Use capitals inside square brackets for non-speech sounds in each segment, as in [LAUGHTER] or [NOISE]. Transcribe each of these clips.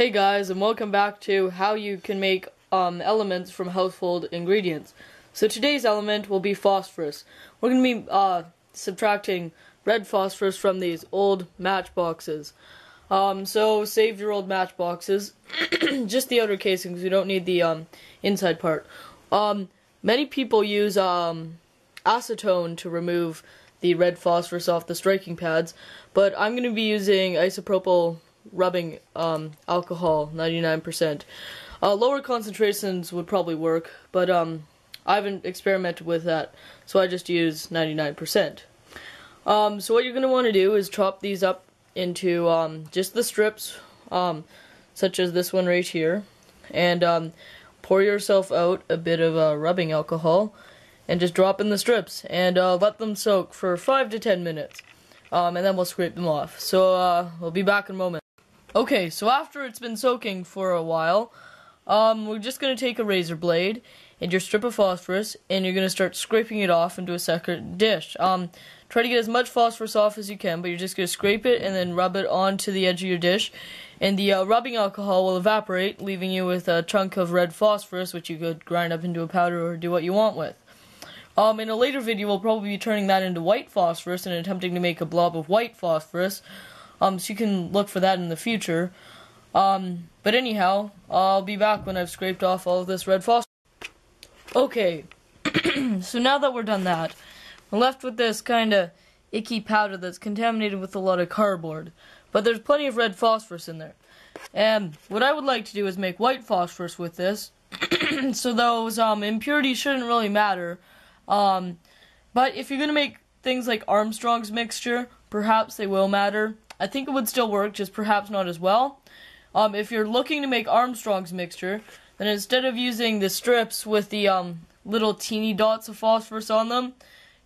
Hey guys, and welcome back to how you can make um, elements from household ingredients. So today's element will be phosphorus. We're going to be uh, subtracting red phosphorus from these old matchboxes. Um, so save your old matchboxes, [CLEARS THROAT] just the outer casings. We don't need the um, inside part. Um, many people use um, acetone to remove the red phosphorus off the striking pads, but I'm going to be using isopropyl rubbing um, alcohol, 99%. Uh, lower concentrations would probably work, but um, I haven't experimented with that, so I just use 99%. Um, so what you're going to want to do is chop these up into um, just the strips, um, such as this one right here, and um, pour yourself out a bit of uh, rubbing alcohol, and just drop in the strips, and uh, let them soak for 5 to 10 minutes, and then we'll scrape them off. So uh, we'll be back in a moment. Okay, so after it's been soaking for a while, um, we're just going to take a razor blade and your strip of phosphorus, and you're going to start scraping it off into a separate dish. Um, try to get as much phosphorus off as you can, but you're just going to scrape it and then rub it onto the edge of your dish, and the uh, rubbing alcohol will evaporate, leaving you with a chunk of red phosphorus, which you could grind up into a powder or do what you want with. Um, in a later video, we'll probably be turning that into white phosphorus and attempting to make a blob of white phosphorus. Um, so you can look for that in the future. Um, but anyhow, I'll be back when I've scraped off all of this red phosphorus. Okay, [CLEARS THROAT] so now that we're done that, we're left with this kind of icky powder that's contaminated with a lot of cardboard. But there's plenty of red phosphorus in there. And what I would like to do is make white phosphorus with this, [CLEARS THROAT] so those um, impurities shouldn't really matter. Um, but if you're going to make things like Armstrong's mixture, perhaps they will matter. I think it would still work, just perhaps not as well. Um, if you're looking to make Armstrong's mixture, then instead of using the strips with the um, little teeny dots of phosphorus on them,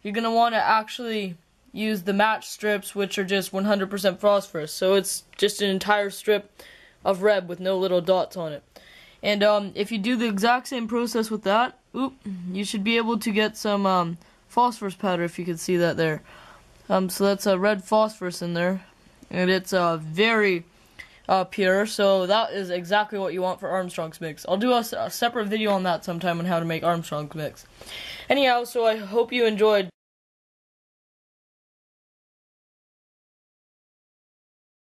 you're going to want to actually use the match strips, which are just 100% phosphorus. So it's just an entire strip of red with no little dots on it. And um, if you do the exact same process with that, oop, you should be able to get some um, phosphorus powder if you can see that there. Um, so that's a red phosphorus in there and it's uh, very uh, pure. So that is exactly what you want for Armstrong's mix. I'll do a, a separate video on that sometime on how to make Armstrong's mix. Anyhow, so I hope you enjoyed.